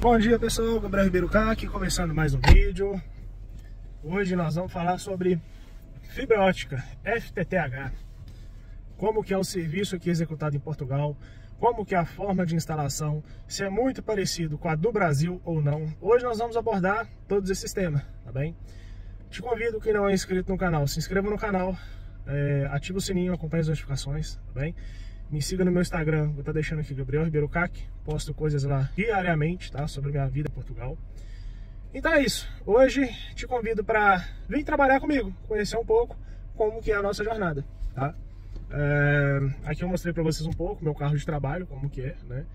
Bom dia pessoal, Gabriel Ribeiro cá, aqui começando mais um vídeo Hoje nós vamos falar sobre fibra ótica FTTH Como que é o serviço aqui executado em Portugal Como que é a forma de instalação Se é muito parecido com a do Brasil ou não Hoje nós vamos abordar todos esses temas, tá bem? Te convido que não é inscrito no canal, se inscreva no canal é, Ative o sininho, acompanhe as notificações, tá bem? Me siga no meu Instagram, vou estar deixando aqui Gabriel Ribeiro Cac. Posto coisas lá diariamente, tá? Sobre minha vida em Portugal. Então é isso. Hoje te convido para vir trabalhar comigo, conhecer um pouco como que é a nossa jornada, tá? É, aqui eu mostrei para vocês um pouco meu carro de trabalho, como que é, né?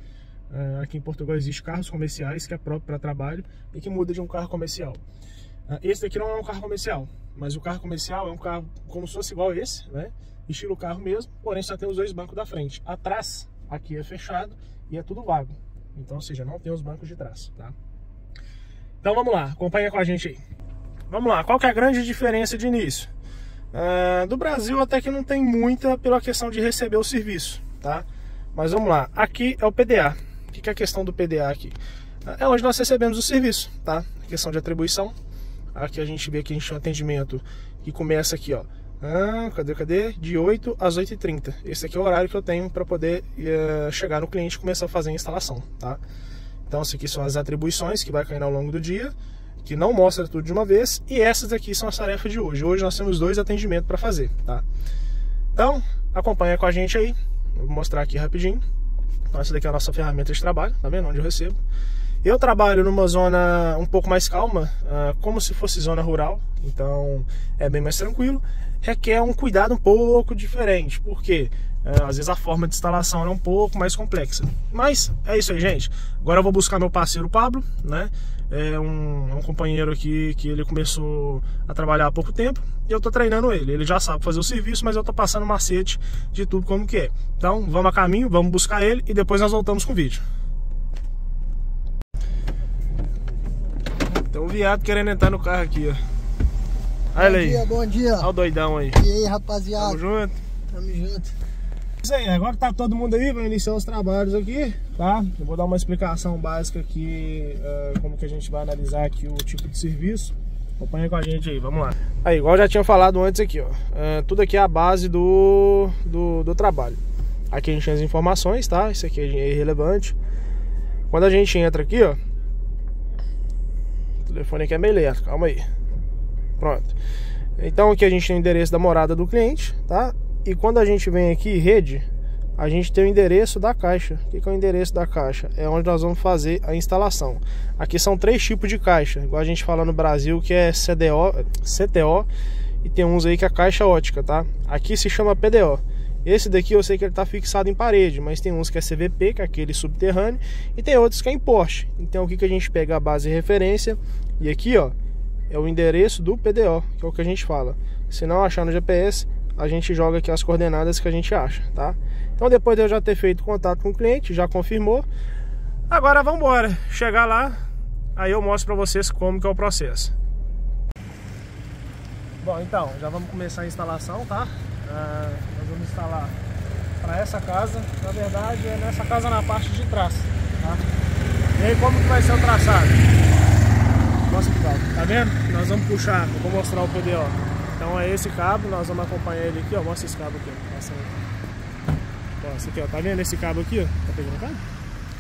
É, aqui em Portugal existe carros comerciais que é próprio para trabalho e que muda de um carro comercial. É, esse daqui não é um carro comercial, mas o carro comercial é um carro como se fosse igual esse, né? estilo carro mesmo, porém só tem os dois bancos da frente. Atrás, aqui é fechado e é tudo vago. Então, ou seja, não tem os bancos de trás, tá? Então vamos lá, acompanha com a gente aí. Vamos lá, qual que é a grande diferença de início? Uh, do Brasil até que não tem muita pela questão de receber o serviço, tá? Mas vamos lá, aqui é o PDA. O que é a questão do PDA aqui? É onde nós recebemos o serviço, tá? A questão de atribuição. Aqui a gente vê que a gente tem um atendimento que começa aqui, ó, ah, cadê, cadê? De 8 às 8h30. Esse aqui é o horário que eu tenho para poder uh, chegar no cliente e começar a fazer a instalação, tá? Então, essas aqui são as atribuições que vai cair ao longo do dia, que não mostra tudo de uma vez, e essas aqui são as tarefas de hoje. Hoje nós temos dois atendimentos para fazer, tá? Então, acompanha com a gente aí. Vou mostrar aqui rapidinho. Então, essa daqui é a nossa ferramenta de trabalho, tá vendo? Onde eu recebo. Eu trabalho numa zona um pouco mais calma, uh, como se fosse zona rural, então é bem mais tranquilo. Requer um cuidado um pouco diferente, porque uh, às vezes a forma de instalação é um pouco mais complexa. Mas é isso aí, gente. Agora eu vou buscar meu parceiro Pablo, né? É um, é um companheiro aqui que ele começou a trabalhar há pouco tempo e eu tô treinando ele. Ele já sabe fazer o serviço, mas eu tô passando macete de tudo como que é. Então vamos a caminho, vamos buscar ele e depois nós voltamos com o vídeo. Tem um viado querendo entrar no carro aqui, ó. Olha bom aí. Bom dia, bom dia. Olha o doidão aí. E aí, rapaziada? Tamo junto? Tamo junto. Isso aí, agora tá todo mundo aí, vai iniciar os trabalhos aqui, tá? Eu vou dar uma explicação básica aqui, uh, como que a gente vai analisar aqui o tipo de serviço. Acompanha com a gente aí, vamos lá. Aí, igual eu já tinha falado antes aqui, ó. Uh, tudo aqui é a base do, do, do trabalho. Aqui a gente tem as informações, tá? Isso aqui é irrelevante. Quando a gente entra aqui, ó, telefone aqui é meio lento, calma aí. Pronto. Então aqui a gente tem o endereço da morada do cliente, tá? E quando a gente vem aqui, rede, a gente tem o endereço da caixa. O que é o endereço da caixa? É onde nós vamos fazer a instalação. Aqui são três tipos de caixa, igual a gente fala no Brasil, que é CDO, CTO, e tem uns aí que é caixa ótica, tá? Aqui se chama PDO. Esse daqui eu sei que ele está fixado em parede, mas tem uns que é CVP, que é aquele subterrâneo, e tem outros que é em poste. Então o que, que a gente pega a base de referência e aqui ó é o endereço do PDO, que é o que a gente fala. Se não achar no GPS, a gente joga aqui as coordenadas que a gente acha, tá? Então depois de eu já ter feito contato com o cliente, já confirmou. Agora vamos embora, chegar lá, aí eu mostro para vocês como que é o processo. Bom, então, já vamos começar a instalação, tá? Uh, nós vamos instalar para essa casa, na verdade é nessa casa na parte de trás, tá? E aí como que vai ser o traçado? Mostra o cabo, tá vendo? Nós vamos puxar, eu vou mostrar o PDO. Então é esse cabo, nós vamos acompanhar ele aqui, ó. Mostra esse cabo aqui, ó. Mostra aí. Ó, esse aqui, ó. Tá vendo esse cabo aqui, ó? Tá pegando o cabo?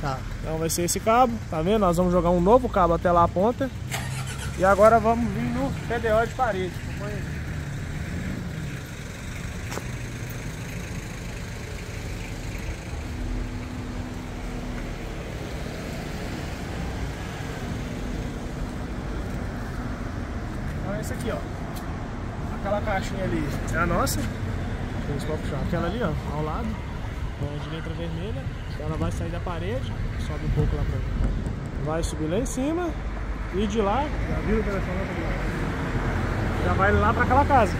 Tá. Então vai ser esse cabo, tá vendo? Nós vamos jogar um novo cabo até lá a ponta. E agora vamos vir no PDO de parede. Acompanha aí. esse aqui, ó. Aquela caixinha ali é a nossa. Aquela ali, ó, ao lado. A letra vermelha. Ela vai sair da parede. Sobe um pouco lá pra mim. Vai subir lá em cima. E de lá, já viu o telefone lá Já vai lá pra aquela casa.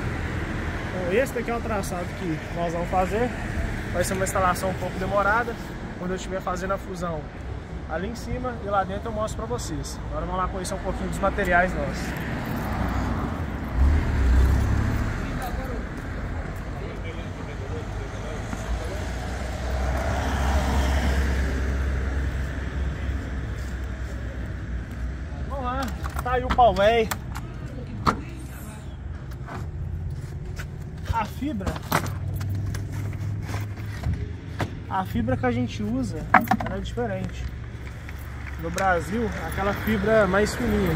Então esse daqui é o traçado que nós vamos fazer. Vai ser uma instalação um pouco demorada. Quando eu estiver fazendo a fusão ali em cima e lá dentro eu mostro pra vocês. Agora vamos lá conhecer um pouquinho dos materiais nossos. Velho. A fibra a fibra que a gente usa é diferente. No Brasil, aquela fibra mais fininha.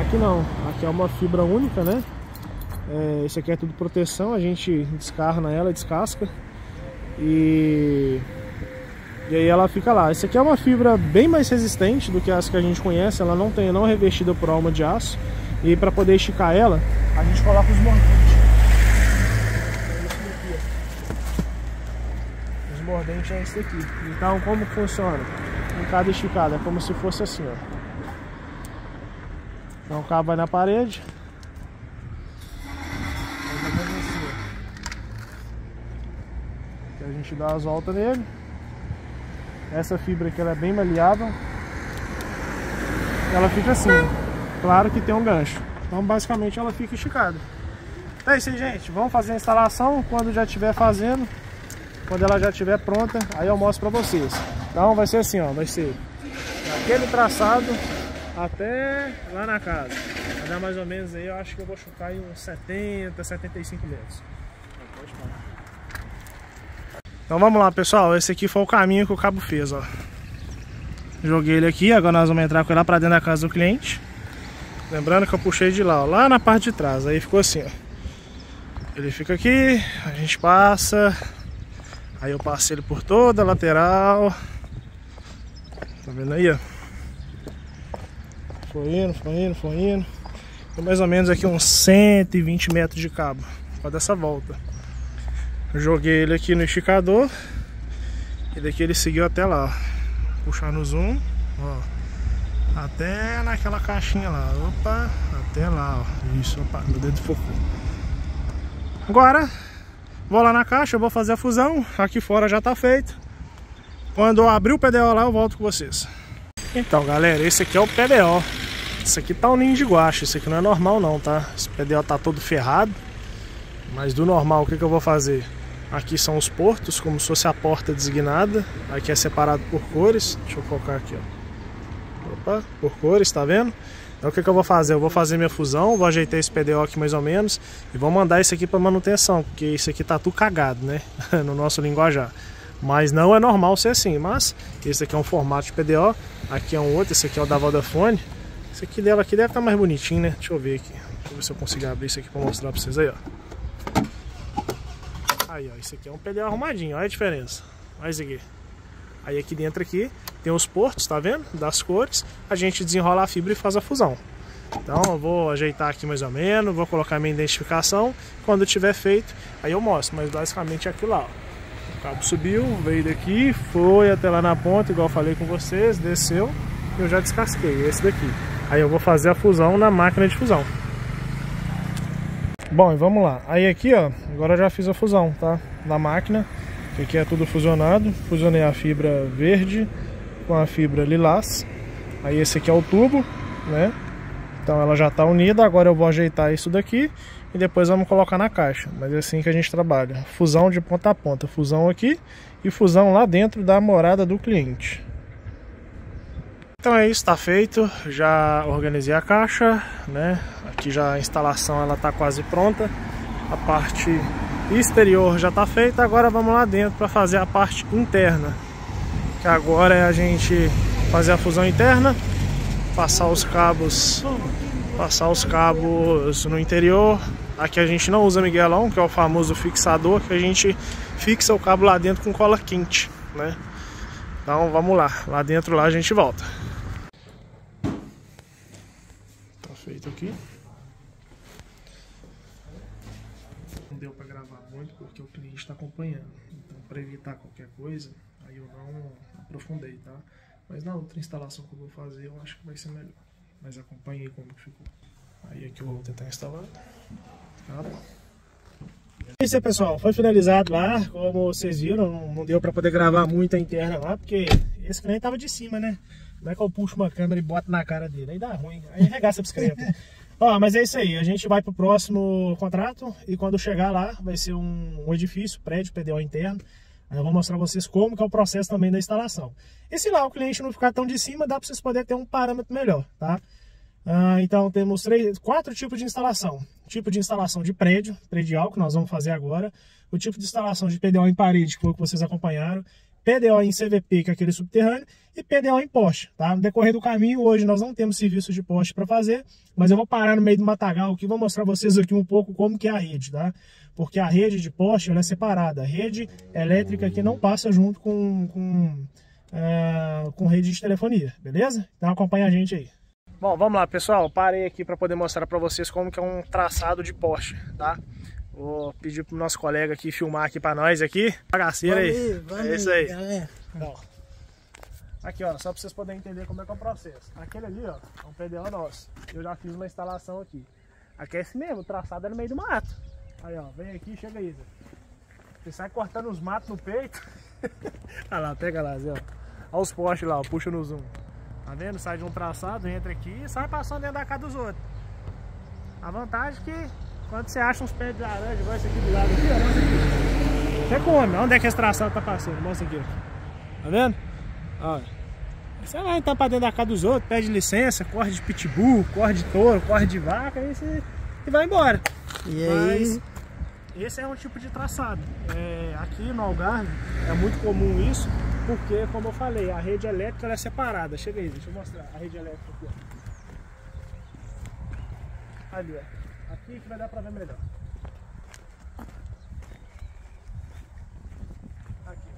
Aqui não, aqui é uma fibra única, né? É, esse aqui é tudo proteção, a gente descarna ela, descasca e, e aí ela fica lá. Esse aqui é uma fibra bem mais resistente do que as que a gente conhece, ela não tem não é revestida por alma de aço e para poder esticar ela, a gente coloca os mordentes. Os mordentes é esse aqui. Então como funciona? Em cada esticada é como se fosse assim, ó. Então o cabo vai na parede, a gente dá as voltas nele. Essa fibra aqui ela é bem maleável. Ela fica assim. Claro que tem um gancho. Então basicamente ela fica esticada. Então é isso aí, gente. Vamos fazer a instalação. Quando já estiver fazendo, quando ela já estiver pronta, aí eu mostro pra vocês. Então vai ser assim, ó. Vai ser aquele traçado até lá na casa. Vai dar mais ou menos aí, eu acho que eu vou chutar aí uns 70, 75 metros. Pode falar. Então vamos lá, pessoal. Esse aqui foi o caminho que o cabo fez, ó. Joguei ele aqui, agora nós vamos entrar com ele lá pra dentro da casa do cliente. Lembrando que eu puxei de lá, ó, lá na parte de trás. Aí ficou assim, ó. Ele fica aqui, a gente passa. Aí eu passo ele por toda a lateral. Tá vendo aí, ó? Foi indo, foi indo, foi indo. Tem mais ou menos aqui uns 120 metros de cabo. Pra dessa volta. Joguei ele aqui no esticador. E daqui ele seguiu até lá. Puxar no zoom, ó. Até naquela caixinha lá. Opa, até lá, ó. Isso, opa, meu dedo focou. Agora, vou lá na caixa, vou fazer a fusão. Aqui fora já tá feito. Quando eu abrir o PDO lá, eu volto com vocês. Então, galera, esse aqui é o PDO. Esse aqui tá um ninho de guache. Esse aqui não é normal não, tá? Esse PDO tá todo ferrado. Mas do normal, o que, que eu vou fazer? Aqui são os portos, como se fosse a porta designada. Aqui é separado por cores. Deixa eu colocar aqui, ó. Opa, por cores, tá vendo? Então o que, que eu vou fazer? Eu vou fazer minha fusão, vou ajeitar esse PDO aqui mais ou menos e vou mandar isso aqui para manutenção, porque isso aqui tá tudo cagado, né? no nosso linguajar. Mas não é normal ser assim, mas esse aqui é um formato de PDO, aqui é um outro, esse aqui é o da Vodafone. Esse aqui dela aqui deve estar tá mais bonitinho, né? Deixa eu ver aqui. Deixa eu ver se eu consigo abrir isso aqui para mostrar para vocês aí, ó. Aí, ó, isso aqui é um PDA arrumadinho, olha a diferença. Olha isso aqui. Aí aqui dentro aqui tem os portos, tá vendo? Das cores. A gente desenrola a fibra e faz a fusão. Então eu vou ajeitar aqui mais ou menos, vou colocar minha identificação. Quando tiver feito, aí eu mostro. Mas basicamente é aqui lá, ó. O cabo subiu, veio daqui, foi até lá na ponta, igual eu falei com vocês, desceu e eu já descasquei esse daqui. Aí eu vou fazer a fusão na máquina de fusão. Bom, e vamos lá. Aí aqui, ó, agora já fiz a fusão, tá? Na máquina, aqui é tudo fusionado. Fusionei a fibra verde com a fibra lilás. Aí esse aqui é o tubo, né? Então ela já está unida, agora eu vou ajeitar isso daqui e depois vamos colocar na caixa. Mas é assim que a gente trabalha. Fusão de ponta a ponta. Fusão aqui e fusão lá dentro da morada do cliente. Então é isso, está feito. Já organizei a caixa, né? Aqui já a instalação ela está quase pronta. A parte exterior já está feita. Agora vamos lá dentro para fazer a parte interna. Que agora é a gente fazer a fusão interna, passar os cabos, passar os cabos no interior. Aqui a gente não usa miguelão, que é o famoso fixador, que a gente fixa o cabo lá dentro com cola quente, né? Então vamos lá, lá dentro lá a gente volta. Tá feito aqui. Não deu para gravar muito porque o acompanhando. Então para evitar qualquer coisa, aí eu não aprofundei, tá? Mas na outra instalação que eu vou fazer eu acho que vai ser melhor. Mas acompanhei como ficou. Aí aqui eu vou tentar instalar. Tá? Isso aí, pessoal, foi finalizado lá, como vocês viram, não deu para poder gravar muito a interna lá, porque esse cliente tava de cima, né? Como é que eu puxo uma câmera e boto na cara dele? Aí dá ruim, aí arregaça a bicicleta. Ó, mas é isso aí, a gente vai pro próximo contrato e quando chegar lá vai ser um, um edifício, prédio, PDO interno. Eu vou mostrar vocês como que é o processo também da instalação. E se lá o cliente não ficar tão de cima, dá para vocês poderem ter um parâmetro melhor, tá? Ah, então temos três, quatro tipos de instalação. Tipo de instalação de prédio, predial, que nós vamos fazer agora. O tipo de instalação de PDO em parede, que foi o que vocês acompanharam. PDO em CVP, que é aquele subterrâneo, e PDO em poste. Tá? No decorrer do caminho, hoje nós não temos serviço de poste para fazer, mas eu vou parar no meio do matagal aqui e vou mostrar vocês aqui um pouco como que é a rede. Tá? Porque a rede de poste ela é separada. A rede elétrica aqui não passa junto com, com, uh, com rede de telefonia, beleza? Então acompanha a gente aí. Bom, vamos lá pessoal, parei aqui para poder mostrar para vocês como que é um traçado de poste, tá? Vou pedir pro nosso colega aqui filmar aqui para nós aqui. Bagaceira aí. Vamos é isso aí. Galera. Então, aqui ó, só para vocês poderem entender como é que é o processo. Aquele ali ó, é um PDO nosso. Eu já fiz uma instalação aqui. Aqui é esse mesmo, o traçado é no meio do mato. Aí ó, vem aqui, chega aí Zé. Você sai cortando os matos no peito. Olha lá, pega lá Zé, ó. Olha os postes lá, ó, puxa no zoom. Tá vendo? Sai de um traçado, entra aqui e sai passando dentro da casa dos outros. A vantagem é que quando você acha uns pés de laranja, igual esse aqui do lado aqui, ó, mostra aqui. Come, onde é que esse traçado tá passando? Mostra aqui, ó. Tá vendo? Ó. Você vai então pra dentro da casa dos outros, pede licença, corre de pitbull, corre de touro, corre de vaca e, você... e vai embora. E aí? Mas esse é um tipo de traçado. É, aqui no Algarve é muito comum isso, porque, como eu falei, a rede elétrica é separada. Chega aí, deixa eu mostrar a rede elétrica aqui. Ó. Ali, ó. Aqui que vai dar pra ver melhor. Aqui.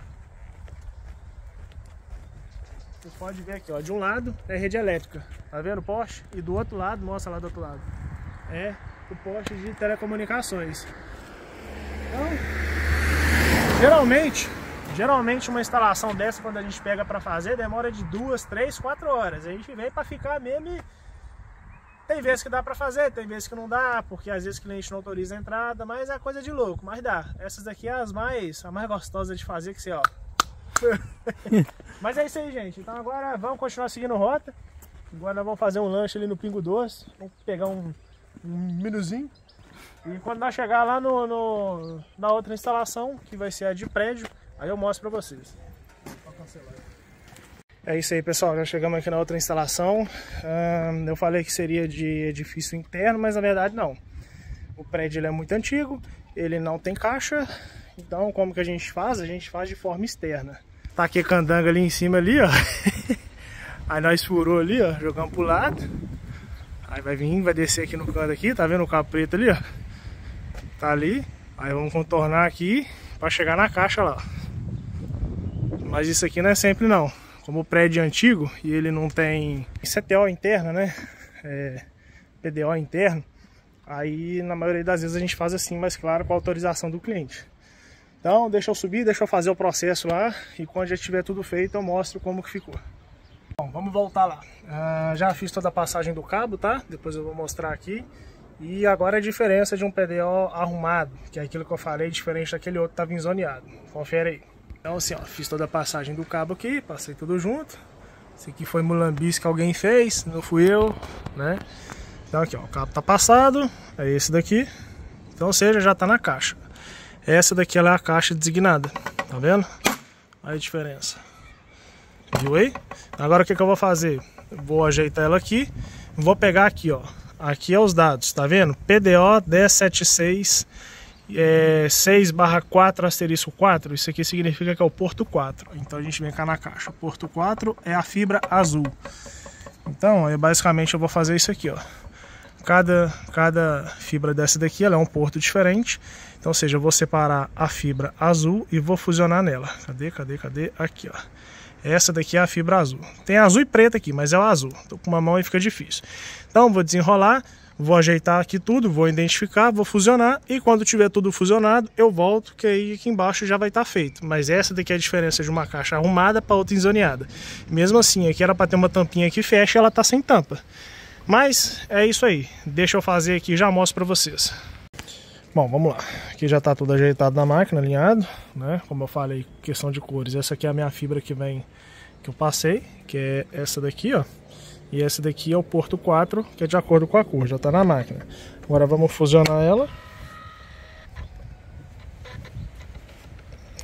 Você pode ver aqui, ó. De um lado é rede elétrica. Tá vendo o poste? E do outro lado, mostra lá do outro lado. É o poste de telecomunicações. Então, geralmente, Geralmente uma instalação dessa, quando a gente pega para fazer, demora de duas, três, quatro horas. A gente vem para ficar mesmo e... Tem vezes que dá para fazer, tem vezes que não dá, porque às vezes o cliente não autoriza a entrada, mas é coisa de louco, mas dá. Essas daqui é as mais, a mais gostosas de fazer, que você, ó... mas é isso aí, gente. Então agora vamos continuar seguindo rota. Agora nós vamos fazer um lanche ali no Pingo Doce. Vamos pegar um, um minuzinho. E quando nós chegar lá no, no, na outra instalação, que vai ser a de prédio, Aí eu mostro pra vocês. É isso aí, pessoal. Já chegamos aqui na outra instalação. eu falei que seria de edifício interno, mas na verdade não. O prédio é muito antigo, ele não tem caixa. Então, como que a gente faz? A gente faz de forma externa. Tá aqui candanga ali em cima ali, ó. Aí nós furou ali, ó, jogamos pro lado. Aí vai vir, vai descer aqui no canto aqui, tá vendo o cabo preto ali, ó? Tá ali. Aí vamos contornar aqui para chegar na caixa lá. Mas isso aqui não é sempre não. Como o prédio é antigo e ele não tem CTO interna, né? É, PDO interno. Aí na maioria das vezes a gente faz assim, mas claro, com a autorização do cliente. Então deixa eu subir, deixa eu fazer o processo lá e quando já tiver tudo feito eu mostro como que ficou. Bom, vamos voltar lá. Uh, já fiz toda a passagem do cabo, tá? Depois eu vou mostrar aqui. E agora a diferença de um PDO arrumado, que é aquilo que eu falei, diferente daquele outro que estava enzoneado. Confere aí. Então assim, ó, fiz toda a passagem do cabo aqui, passei tudo junto. Esse aqui foi mulambice que alguém fez, não fui eu, né? Então aqui, ó, o cabo tá passado, é esse daqui. Então, ou seja, já tá na caixa. Essa daqui ela é a caixa designada, tá vendo? Olha a diferença. Viu aí? Agora o que, que eu vou fazer? vou ajeitar ela aqui, vou pegar aqui, ó. Aqui é os dados, tá vendo? PDO 1076 é, 6 barra 4 asterisco 4, isso aqui significa que é o porto 4. Então a gente vem cá na caixa. Porto 4 é a fibra azul. Então, eu, basicamente eu vou fazer isso aqui, ó. Cada, cada fibra dessa daqui ela é um porto diferente. Então, ou seja, eu vou separar a fibra azul e vou fusionar nela. Cadê, cadê, cadê? Aqui, ó. Essa daqui é a fibra azul. Tem azul e preta aqui, mas é o azul. Tô com uma mão e fica difícil. Então, vou desenrolar Vou ajeitar aqui tudo, vou identificar, vou fusionar e quando tiver tudo fusionado eu volto que aí aqui embaixo já vai estar tá feito. Mas essa daqui é a diferença de uma caixa arrumada para outra enzoneada. Mesmo assim, aqui era para ter uma tampinha que fecha e ela tá sem tampa. Mas é isso aí, deixa eu fazer aqui já mostro para vocês. Bom, vamos lá. Aqui já está tudo ajeitado na máquina, alinhado, né? Como eu falei, questão de cores. Essa aqui é a minha fibra que vem, que eu passei, que é essa daqui, ó. E esse daqui é o porto 4, que é de acordo com a cor, já está na máquina. Agora vamos fusionar ela.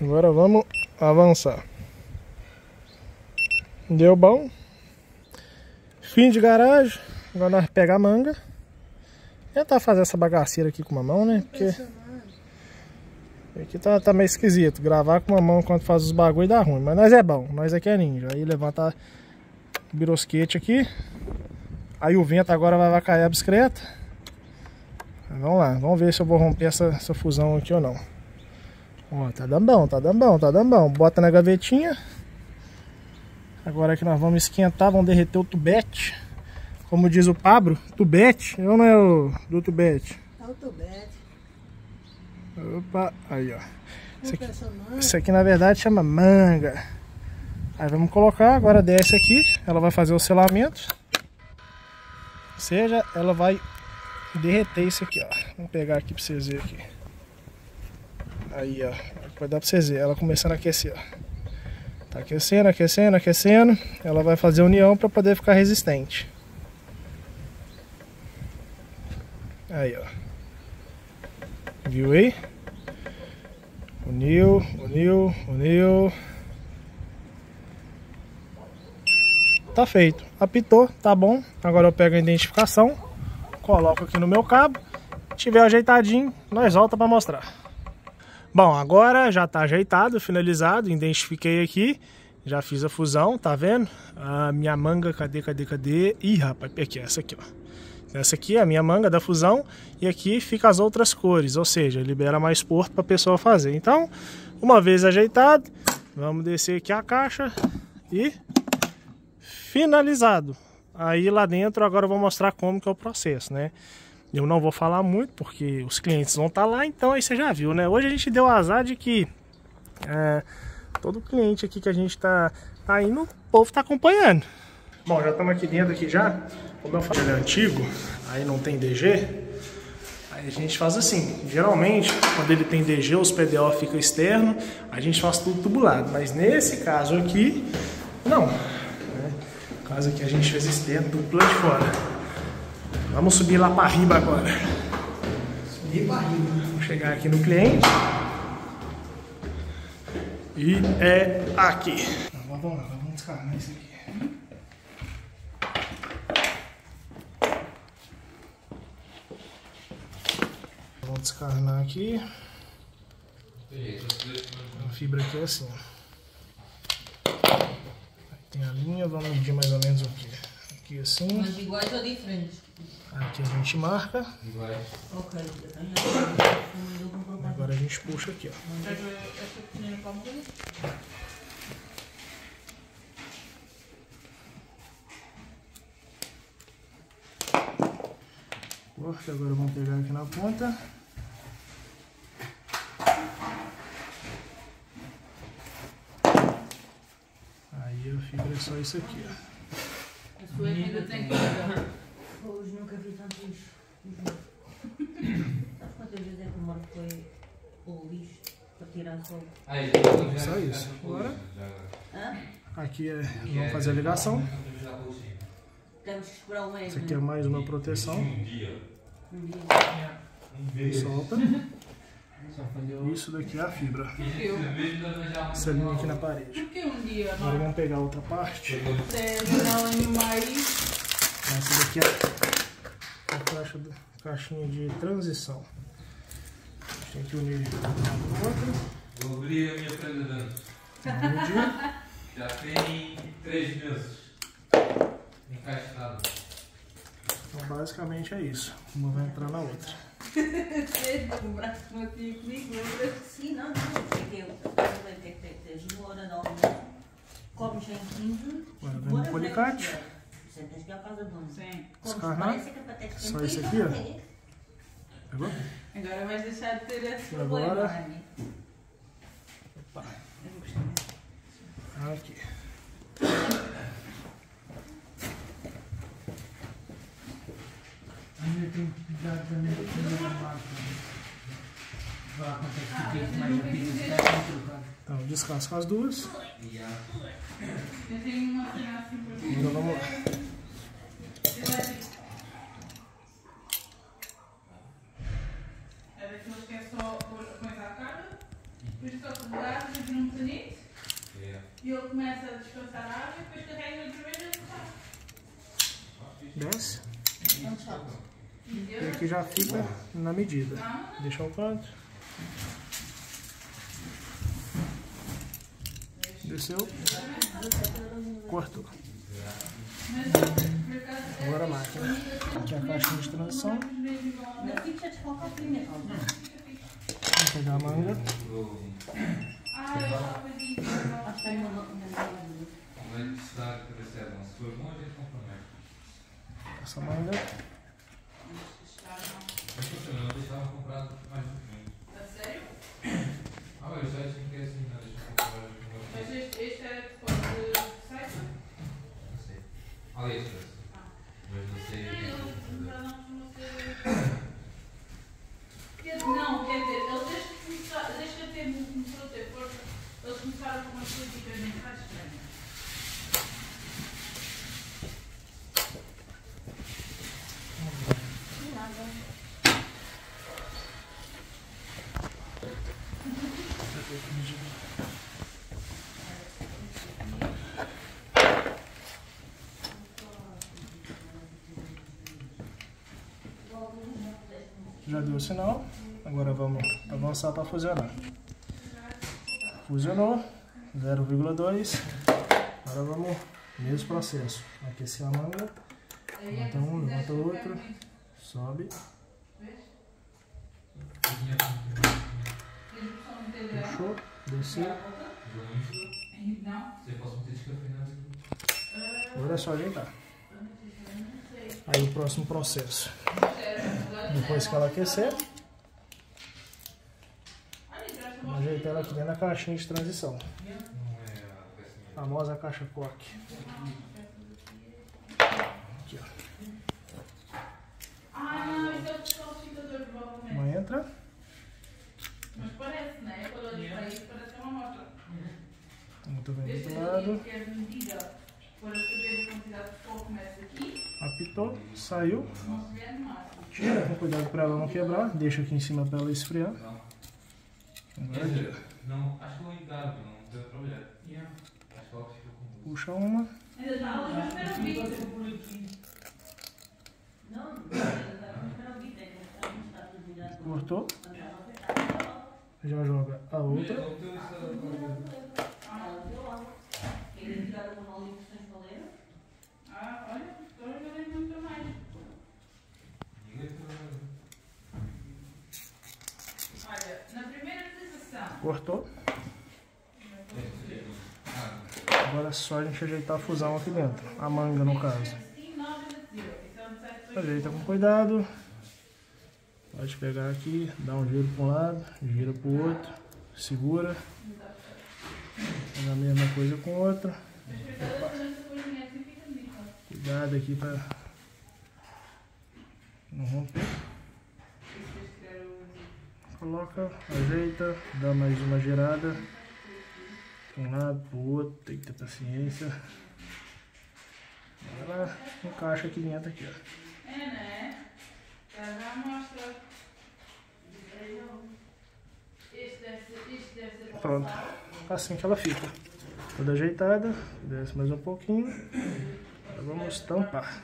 Agora vamos avançar. Deu bom. Fim de garagem. Agora nós pegar a manga. Tentar fazer essa bagaceira aqui com uma mão, né? Porque aqui tá, tá meio esquisito. Gravar com uma mão enquanto faz os bagulho dá ruim. Mas nós é bom, nós aqui é ninja. Aí levanta o birosquete aqui. Aí o vento agora vai, cair a bicicleta. Vamos lá, vamos ver se eu vou romper essa, essa fusão aqui ou não. Ó, tá dando bom, tá dando bom, tá dando bom. Bota na gavetinha. Agora que nós vamos esquentar, vamos derreter o tubete. Como diz o Pablo, tubete, eu não é o do tubete. É o tubete. Opa, aí ó. Isso aqui, isso aqui na verdade chama manga. Aí vamos colocar, agora desce aqui, ela vai fazer o selamento. Ou seja, ela vai derreter isso aqui, ó. Vamos pegar aqui pra vocês verem aqui. Aí, ó. Vai dar pra vocês verem, ela começando a aquecer, ó. Tá aquecendo, aquecendo, aquecendo. Ela vai fazer união para poder ficar resistente. Aí, ó. Viu aí? Uniu, uniu, uniu. Tá feito. Apitou, tá bom. Agora eu pego a identificação, coloco aqui no meu cabo. Tiver ajeitadinho, nós volta para mostrar. Bom, agora já tá ajeitado, finalizado, identifiquei aqui. Já fiz a fusão, tá vendo? A minha manga, cadê, cadê, cadê? Ih, rapaz, aqui, essa aqui, ó. Essa aqui é a minha manga da fusão e aqui fica as outras cores, ou seja, libera mais porto para a pessoa fazer. Então, uma vez ajeitado, vamos descer aqui a caixa e finalizado. Aí lá dentro agora eu vou mostrar como que é o processo, né? Eu não vou falar muito porque os clientes vão estar tá lá, então aí você já viu, né? Hoje a gente deu azar de que é, todo cliente aqui que a gente tá, tá indo, o povo tá acompanhando. Bom, já estamos aqui dentro aqui já. Como eu falei, ele é antigo, aí não tem DG. Aí a gente faz assim, geralmente quando ele tem DG, os PDO fica externo, a gente faz tudo tubulado. Mas nesse caso aqui, não. Caso aqui a gente fez externo, tudo lá de fora. Vamos subir lá para riba agora. Subir para riba. Vamos chegar aqui no cliente. E é aqui. Vamos lá, vamos descarregar isso aqui. Vamos descarnar aqui. A fibra aqui é assim. Tem a linha, vamos medir mais ou menos o que? Aqui assim. Mas iguais ou diferentes? Aqui a gente marca. Iguais. Ok, Agora a gente puxa aqui, ó. Corte, agora vamos pegar aqui na ponta. Aí a fibra é só isso aqui, ó. A sua ainda tem que Hoje nunca vi tanto lixo. Sabe quantas vezes é que demora foi o lixo para tirar sol? Só isso. Agora, aqui é, vamos fazer a ligação. Temos que esperar um mês. Isso aqui é mais uma proteção. Um dia. Solta. Isso daqui é a fibra. Essa linha aqui na parede. Agora vamos pegar outra parte. Animais. Essa daqui é a caixa do, caixinha de transição. A gente tem que unir uma com outra. Vou abrir a minha prenda. Já tem 3 meses. Encaixado. Então basicamente é isso. Uma vai entrar na outra. O braço não tinha comigo, lembra? Sim, não, não. Eu falei que é que tens hora não. Comes em 15. Agora vem no policate. Sentas que é a casa de um. Sim. Descarnar. Parece que é para ter Só isso aqui, ó. Agora vais deixar de ter esse E problema, Anny. Opa. Aqui. Tenho que cuidar também da primeira marca. Vai acontecer que tem mais que é Então descasca as duas. Eu tenho uma cena assim. Então vamos lá. É daqueles que é e começa a descansar a água e depois carrega outra vez e ele sai. Desce. E aqui já fica na medida. Deixa ao canto. Desceu. Cortou. Agora a máquina. Aqui é a caixinha de transição. Vou pegar a manga. Essa manga. Mas continua, eu deixava comprado mais um pouquinho. A sério? Ah, mas eu já tinha que assim, não deixa eu comprar de novo. Mas este, este era de qual? De site? Não sei. AliExpress. Mas não sei. Não, não sei. Quer dizer, Não, quer dizer, eles desde que começaram, desde que a tempo começou a ter força, eles começaram com umas coisas diferentes, faz estranho. Já deu o sinal. Agora vamos avançar para fusionar. Fusionou. 0,2. Agora vamos mesmo processo. Aquecer a manga. Levanta um, levanta outro. Sobe. Puxou. Desceu. Agora é só ajeitar. Aí o próximo processo. Depois que ela aquecer, vamos ajeitar ela aqui dentro da caixinha de transição. A famosa caixa coque. Aqui, ó. Ah, não, é. Uma entra. Mas parece, né? Quando eu olhei para isso, parece que é uma amostra. Outra vem do outro lado. Que é medida para saber a quantidade de pó começa aqui, Apitou, saiu. Tira com cuidado para ela não quebrar. Deixa aqui em cima para ela esfriar. Não. Agora não, acho que eu encargo, não tem problema. Acho que ela fica com puxa uma. Ainda está ali, mas espera um vídeo. Não, não, não, não, não, Cortou. Já joga a outra. Eles tiraram uma óleo sem escoleira. Ah, olha, agora eu já muito mais. Olha, na primeira utilização, Cortou. Agora é só a gente ajeitar a fusão aqui dentro. A manga no caso. 9 de 0. Isso site Ajeita com cuidado. Pode pegar aqui, dá um giro para um lado, gira para o outro, segura. Faz a mesma coisa com o outro. Cuidado aqui para não romper. Coloca, ajeita, dá mais uma girada. De um lado para o outro, tem que ter paciência. Agora encaixa aqui dentro aqui, ó. É, né? Ser Pronto. Assim que ela fica. Toda ajeitada. Desce mais um pouquinho. Agora vamos tampar.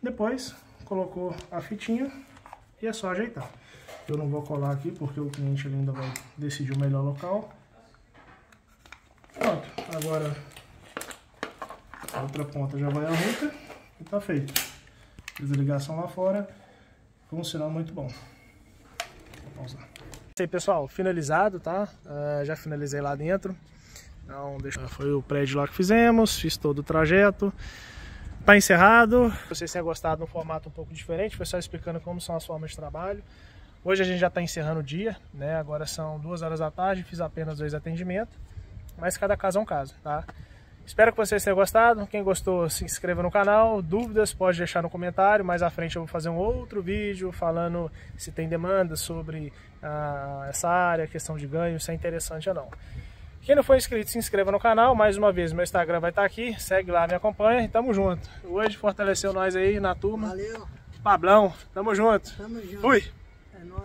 Depois, colocou a fitinha e é só ajeitar. Eu não vou colar aqui porque o cliente ainda vai decidir o melhor local. Pronto. Agora a outra ponta já vai a roupa e tá feito. Fiz a ligação lá fora. Foi um sinal muito bom. Pausar. Isso aí, pessoal, finalizado, tá? Ah, já finalizei lá dentro. Então, deixa... foi o prédio lá que fizemos, fiz todo o trajeto. Tá encerrado. Vocês tenham gostado no formato um pouco diferente, foi só explicando como são as formas de trabalho. Hoje a gente já está encerrando o dia, né? Agora são duas horas da tarde, fiz apenas dois atendimentos, mas cada caso é um caso, tá? Espero que vocês tenham gostado. Quem gostou, se inscreva no canal. Dúvidas, pode deixar no comentário. Mais à frente eu vou fazer um outro vídeo falando se tem demanda sobre ah, essa área, questão de ganho, se é interessante ou não. Quem não for inscrito, se inscreva no canal. Mais uma vez, meu Instagram vai estar aqui. Segue lá, me acompanha e tamo junto. Hoje fortaleceu nós aí na turma. Valeu, Pablão, tamo junto. tamo junto. Fui! and.